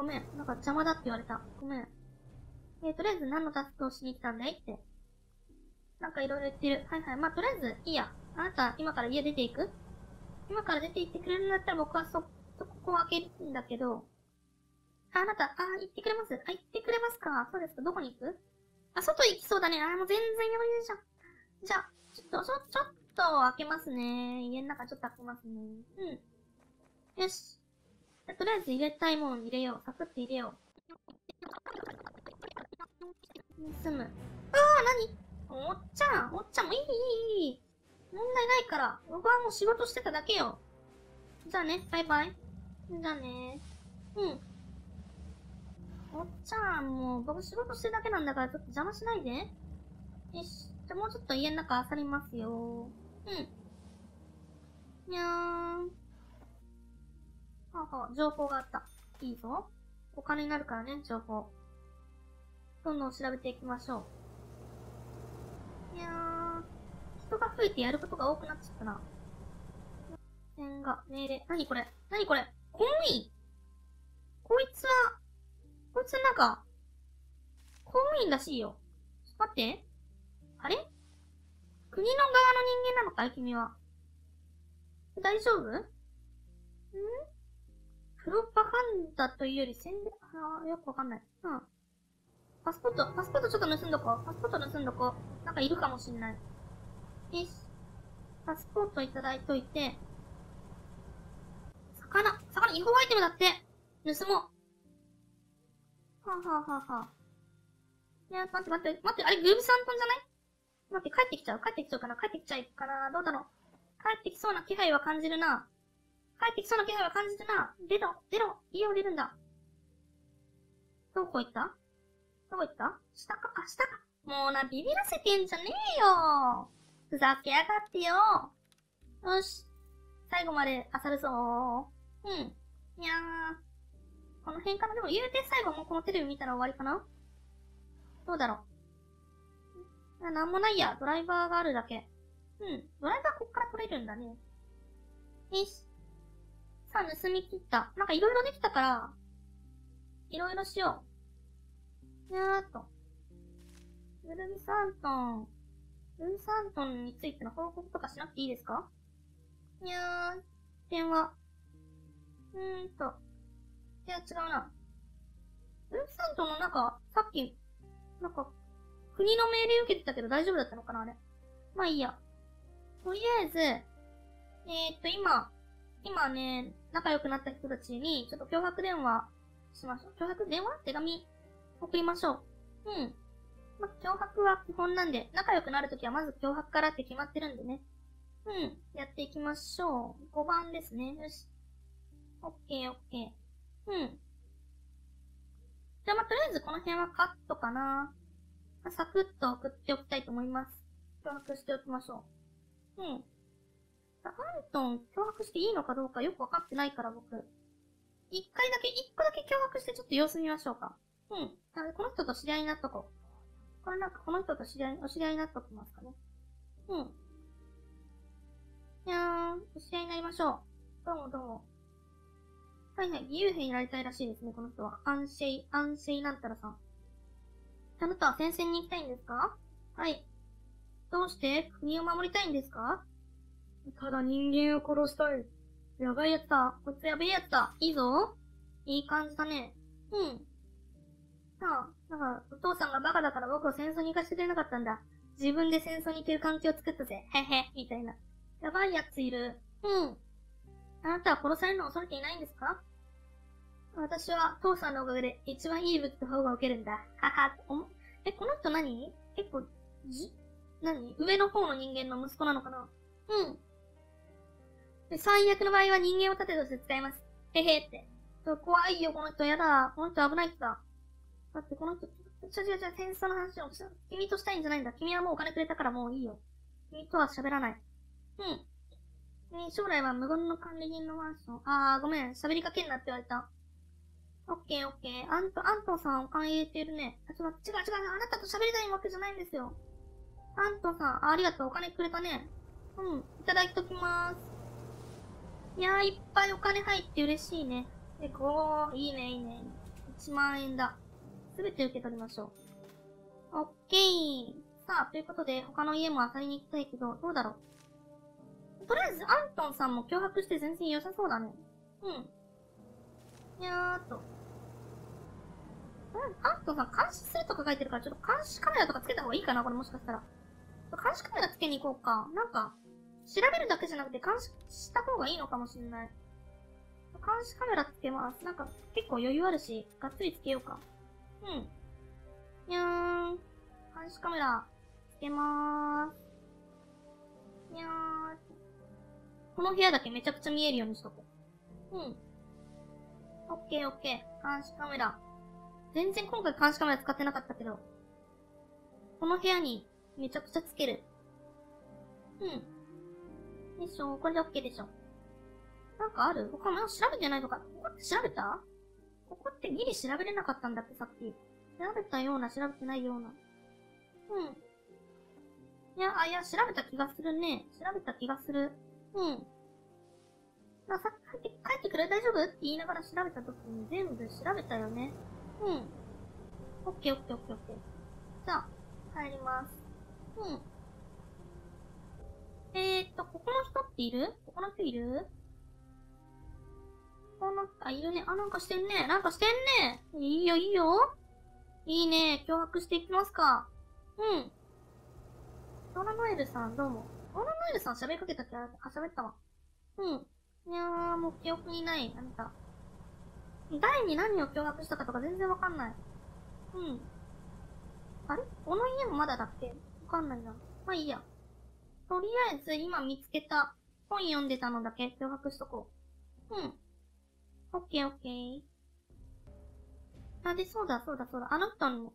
ごめん。なんか邪魔だって言われた。ごめん。えー、とりあえず何のタスクをしに来たんだい？って。なんかいろいろ言ってる。はいはい。まあ、とりあえず、いいや。あなた、今から家出ていく？今から出て行ってくれるんだったら僕はそ、そここを開けるんだけど。あ、あなた、あ、行ってくれますあ、行ってくれますか？そうですかどこに行く？あ、外行きそうだね。あ、もう全然余裕じゃん。じゃあ、ちょっと、ちょ、ちょっと開けますね。家の中ちょっと開けますね。うん。よし。とりあえず入れたいもの入れよう。サクって入れよう。盗む。ああ、なにおっちゃん、おっちゃんもいい、いい、いい。問題ないから。僕はもう仕事してただけよ。じゃあね、バイバイ。じゃあね。うん。おっちゃん、もう僕仕事してるだけなんだからちょっと邪魔しないで。よし。じゃあもうちょっと家の中漁りますよ。うん。にゃーん。はは、情報があった。いいぞ。お金になるからね、情報。どんどん調べていきましょう。いやー、人が増えてやることが多くなっちゃったな。点が、命令。なにこれ？なにこれ？公務員こいつは、こいつなんか、公務員らしいよ。ちょっと待って。あれ？国の側の人間なのかい君は。大丈夫？ん？プロパガンダというより宣伝、あよくわかんない。うん。パスポート、パスポートちょっと盗んどこう。パスポート盗んどこう。なんかいるかもしんない。よし。パスポートいただいといて。魚、魚、違法アイテムだって。盗もう。はあ、はあはあはあ、いや、待って待って、待って、あれ、グービサントンじゃない？待って、帰ってきちゃう帰ってきちゃうかな帰ってきちゃうかなどうだろう帰ってきそうな気配は感じるな。帰ってきそうな気配は感じるな。出ろ、出ろ、家を出るんだ。どこ行った？どこ行った？下か、あ、下か。もうな、ビビらせてんじゃねえよ。ふざけやがってよ。よし。最後まで漁るぞうん。いやー。この辺かなでも言うて最後もこのテレビ見たら終わりかなどうだろう。なんもないや。ドライバーがあるだけ。うん。ドライバーこっから取れるんだね。よし。さあ、盗み切った。なんかいろいろできたから、いろいろしよう。にゃーっと。ルルビサントン。ルルビサントンについての報告とかしなくていいですか？にゃーん。電話。うーんと。いや、違うな。ルルビサントンのなんか、さっき、なんか、国の命令受けてたけど大丈夫だったのかなあれ。まあいいや。とりあえず、えー、っと、今、今ね、仲良くなった人たちに、ちょっと脅迫電話しましょう。脅迫電話？手紙送りましょう。うん。ま脅迫は基本なんで、仲良くなるときはまず脅迫からって決まってるんでね。うん。やっていきましょう。5番ですね。よし。オッケーオッケー。うん。じゃあまあ、とりあえずこの辺はカットかな。サクッと送っておきたいと思います。脅迫しておきましょう。うん。アントン脅迫していいのかどうかよくわかってないから僕。一回だけ、一個だけ脅迫してちょっと様子見ましょうか。うん。なので、この人と知り合いになっとこう。これなんかこの人と知り合い、お知り合いになっときますかね。うん。いやー、お知り合いになりましょう。どうもどうも。はいはい、義勇兵になりたいらしいですね、この人は。安静、安静なんたらさん。あなたは戦線に行きたいんですか？はい。どうして？国を守りたいんですか？ただ人間を殺したい。やばいやつだ。こいつやべえやつだ。いいぞ。いい感じだね。うん。さあ、なんか、お父さんがバカだから僕を戦争に行かせてくれなかったんだ。自分で戦争に行ける環境を作ったぜ。へへ、みたいな。やばいやついる。うん。あなたは殺されるのを恐れていないんですか？私は父さんのおかげで一番いい武器と方が受けるんだ。はは、おもえ、この人何？結構、じ、何？上の方の人間の息子なのかな？うん。最悪の場合は人間を盾として使います。へへって。怖いよ、この人。やだ。この人危ない人だ。だってこの人、ちょちょちょ、戦争の話をした君としたいんじゃないんだ。君はもうお金くれたからもういいよ。君とは喋らない。うん。ね将来は無言の管理人のマンション。あー、ごめん。喋りかけんなって言われた。オッケーオッケー。あんと、アントさんお金入れてるね。あ、ちょっと違う違う。あなたと喋りたいわけじゃないんですよ。アントさん、ありがとう。お金くれたね。うん。いただきときまーす。いやー、いっぱいお金入って嬉しいね。え、こう、いいね、いいね。1万円だ。すべて受け取りましょう。オッケー。さあ、ということで、他の家も漁りに行きたいけど、どうだろう。とりあえず、アントンさんも脅迫して全然良さそうだね。うん。やーっと。うん、アントンさん監視するとか書いてるから、ちょっと監視カメラとかつけた方がいいかなこれもしかしたら。監視カメラつけに行こうか。なんか、調べるだけじゃなくて監視した方がいいのかもしれない。監視カメラつけます。なんか結構余裕あるし、がっつりつけようか。うん。にゃーん。監視カメラ、つけまーす。にゃーこの部屋だけめちゃくちゃ見えるようにしとこう。うん。オッケーオッケー。監視カメラ。全然今回監視カメラ使ってなかったけど。この部屋にめちゃくちゃつける。うん。よいしょ。これでオッケーでしょ。なんかある？他も調べてないのかここって調べた？ここってギリ調べれなかったんだってさっき。調べたような、調べてないような。うん。いや、あ、いや、調べた気がするね。調べた気がする。うん。まあ、さっき帰って、帰ってくれ大丈夫？って言いながら調べた時に全部調べたよね。うん。オッケーオッケーオッケーオッケー。じゃあ、帰ります。うん。えーっと、ここの人っている？ここの人いる？この、あ、いるね。あ、なんかしてんね。なんかしてんね。いいよ、いいよ。いいね。脅迫していきますか。うん。ドラノエルさん、どうも。ドラノエルさん喋りかけたっけあ、喋ったわ。うん。いやー、もう記憶にない。あなた。誰に何を脅迫したかとか全然わかんない。うん。あれ？この家もまだだっけ？わかんないな。まあいいや。とりあえず今見つけた本読んでたのだけ脅迫しとこう。うん。オッケーオッケー。あ、で、そうだそうだそうだ。あの人も。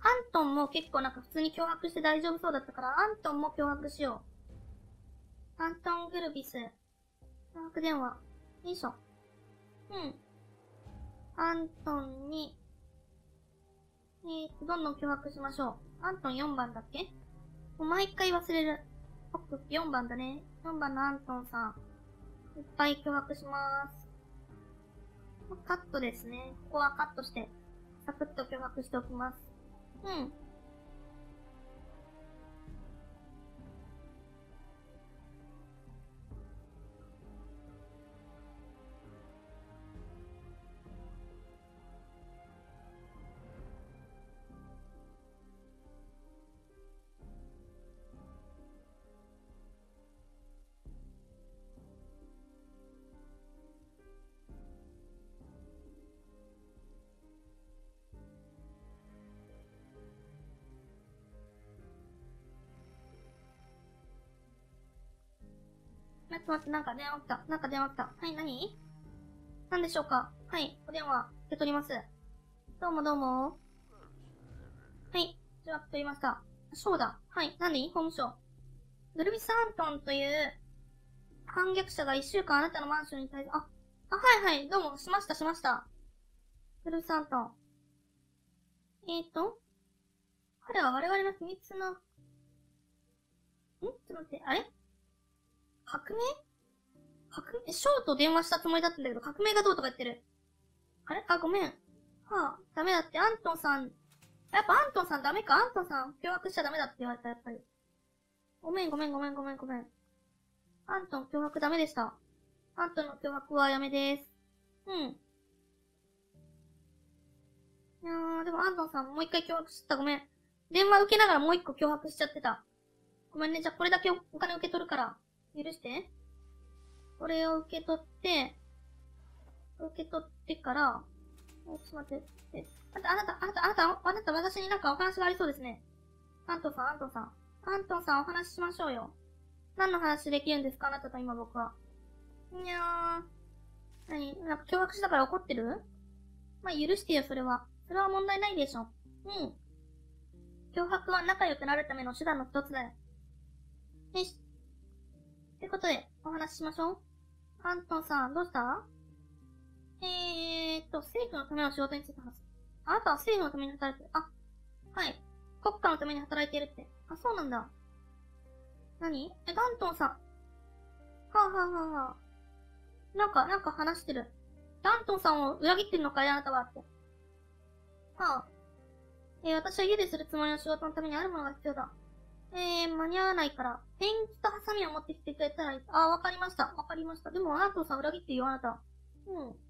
アントンも結構なんか普通に脅迫して大丈夫そうだったから、アントンも脅迫しよう。アントン・グルビス。脅迫電話。よいしょ。うん。アントンに、えー、どんどん脅迫しましょう。アントン4番だっけ？もう毎回忘れる。4番だね。4番のアントンさん。いっぱい脅迫します。カットですね。ここはカットして、サクッと脅迫しておきます。うん。待って待って、なんか電話来た。なんか電話来た。はい、何？何でしょうか？はい、お電話、受け取ります。どうもどうも。はい、じゃあ、取りました。そうだ。はい、何？法務省。グルビス・アントンという反逆者が一週間あなたのマンションに対し、あ、あ、はいはい、どうも、しました、しました。グルビス・アントン。えーと、彼は我々の秘密の、ん？ちょっと待って、あれ？革命？革命？ショーと電話したつもりだったんだけど、革命がどうとか言ってる。あれ？あ、ごめん。はあ、ダメだって、アントンさん。やっぱアントンさんダメか？アントンさん、脅迫しちゃダメだって言われた、やっぱり。ごめん、ごめん、ごめん、ごめん、ごめん。アントン脅迫ダメでした。アントンの脅迫はやめです。うん。いやー、でもアントンさんもう一回脅迫した。ごめん。電話受けながらもう一個脅迫しちゃってた。ごめんね。じゃあこれだけお金受け取るから。許してこれを受け取って、受け取ってから、ちょっと待って。あなた、あなた、あなた、あなた、あなた、私になんかお話がありそうですね。アントンさん、アントンさん。アントンさん、お話ししましょうよ。何の話できるんですか？あなたと今僕は。いやー。何？なんか脅迫したから怒ってる？まあ、許してよ、それは。それは問題ないでしょ。うん。脅迫は仲良くなるための手段の一つだよ。よし。ってことで、お話ししましょう。アントンさん、どうした？えーっと、政府のための仕事について話す。あなたは政府のために働いてる。あ、はい。国家のために働いているって。あ、そうなんだ。何？え、ダントンさん。はぁ、あ、はぁはぁはあ、なんか、なんか話してる。ダントンさんを裏切ってるのかい？あなたはって。はあ。えー、私は家でするつもりの仕事のためにあるものが必要だ。えー、間に合わないから、ペンキとハサミを持ってきてくれたらいい。あ、わかりました。わかりました。でも、アートさん裏切ってよ、あなた。うん。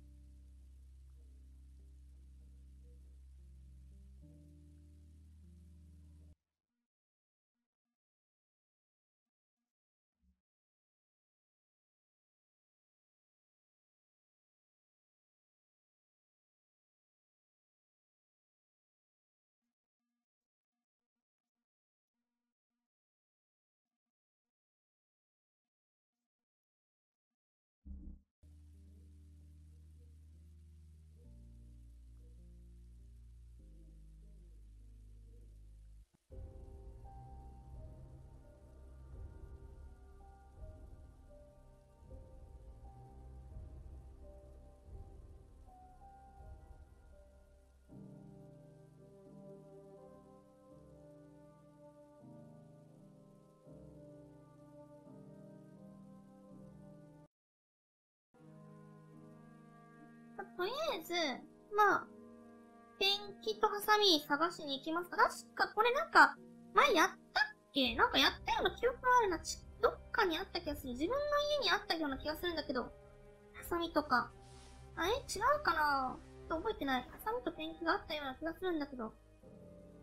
とりあえず、まあ、ペンキとハサミ探しに行きますか確かこれなんか、前やったっけ？なんかやったような記憶があるな。どっかにあった気がする。自分の家にあったような気がするんだけど。ハサミとか。あれ違うかな？ちょっと覚えてない。ハサミとペンキがあったような気がするんだけど。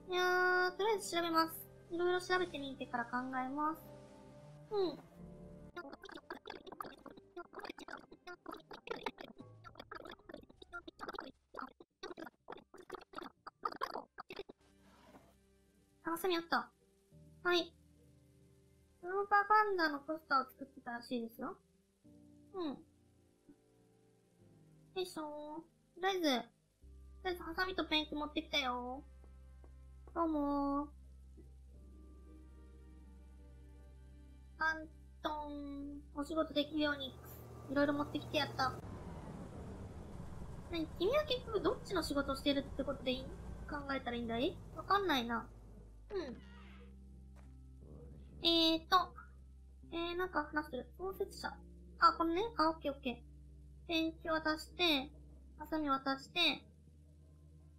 いやー、とりあえず調べます。いろいろ調べてみてから考えます。うん。ハサミあった。はい。プロパガンダのポスターを作ってたらしいですよ。うん。よいしょー。とりあえず、とりあえずハサミとペンキ持ってきたよどうもー。アントン、お仕事できるように、いろいろ持ってきてやった。何君は結局どっちの仕事をしてるってことでいい考えたらいいんだい？わかんないな。うん。えーと、えー、なんか話してる。創設者。あ、これね。あ、オッケーオッケー。ペンキ渡して、ハサミ渡して、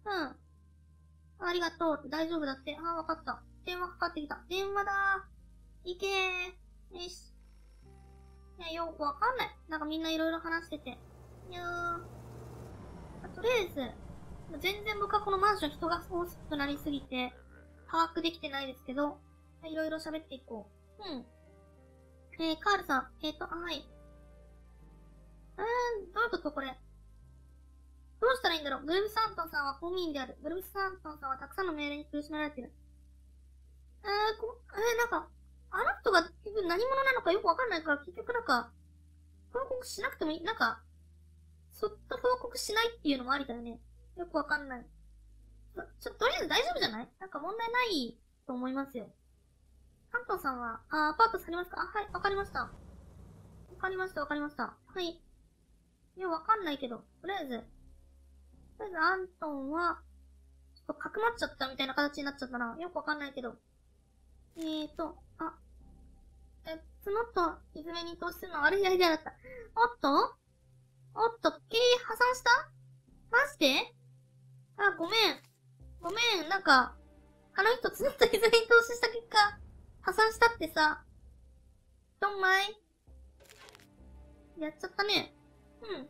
うん。ありがとう大丈夫だって。あ、わかった。電話かかってきた。電話だー。いけー。よし。いや、よくわかんない。なんかみんないろいろ話してて。いやー。とりあえず、全然僕はこのマンション人が多くなりすぎて、把握できてないですけど、いろいろ喋っていこう。うん。えー、カールさん。えっ、ー、と、はい。うーん、どういうことこれ？どうしたらいいんだろう？グルーブサントンさんは公務員である。グルーブサントンさんはたくさんの命令に苦しめられてる。えー、こ、えー、なんか、あの人が結局何者なのかよくわかんないから、結局なんか、報告しなくてもいい。なんか、そっと報告しないっていうのもありだよね。よくわかんない。ちょ、とりあえず大丈夫じゃない？なんか問題ないと思いますよ。関東さんは、あ、アパートされますか？あ、はい、わかりました。わかりました、わかりました。はい。いや、わかんないけど、とりあえず、とりあえずアントンは、ちょっとかくまっちゃったみたいな形になっちゃったな。よくわかんないけど。えーと、あ、え、角と泉に投資するのは悪いアイデアだった。おっと？おっと、経営破産した？マジで？あ、ごめん。ごめん、なんか、あの人ずっと泉に投資した結果、破産したってさ、どんまい？やっちゃったね。うん。い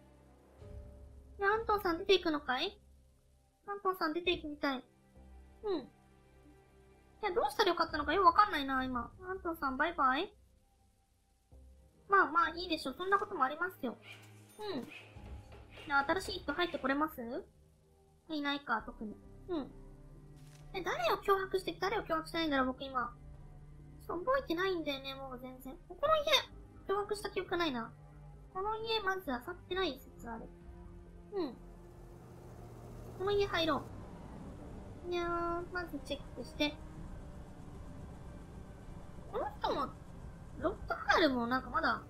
や、アントンさん出ていくのかい？アントンさん出ていくみたい。うん。いや、どうしたらよかったのか？よくわかんないな、今。アントンさんバイバイまあまあいいでしょ。そんなこともありますよ。うん。じゃあ新しい人入ってこれます？いないか、特に。うん。え、誰を脅迫して誰を脅迫したいんだろう、僕今。そう、覚えてないんだよね、もう全然。この家、脅迫した記憶がないな。この家、まず漁ってない説ある。うん。この家入ろう。いやー、まずチェックして。この人も、ロットハールもなんかまだ、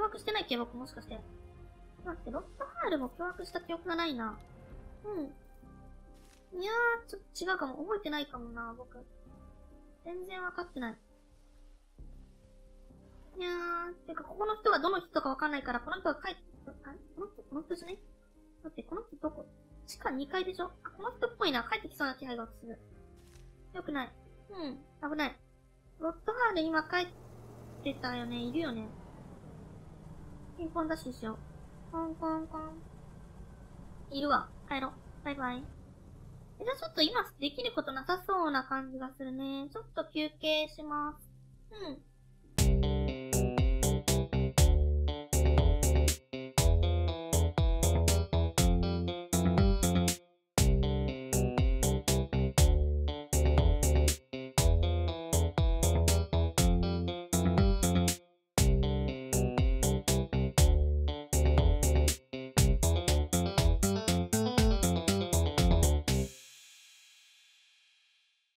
脅迫してないっけ僕もしかして。待って、ロットハールも脅迫した記憶がないな。うん。いやー、ちょっと違うかも。覚えてないかもな、僕。全然わかってない。いやー、てか、ここの人がどの人かわかんないから、この人が帰って、あれこの人、この人じゃね待って、この人どこ？地下2階でしょ？あ、この人っぽいな。帰ってきそうな気配がする。よくない。うん、危ない。ロットハール今帰ってたよね。いるよね。ピンポンダッシュしよう。コンコンコン。いるわ。帰ろう。バイバイ。じゃあちょっと今できることなさそうな感じがするね。ちょっと休憩します。うん。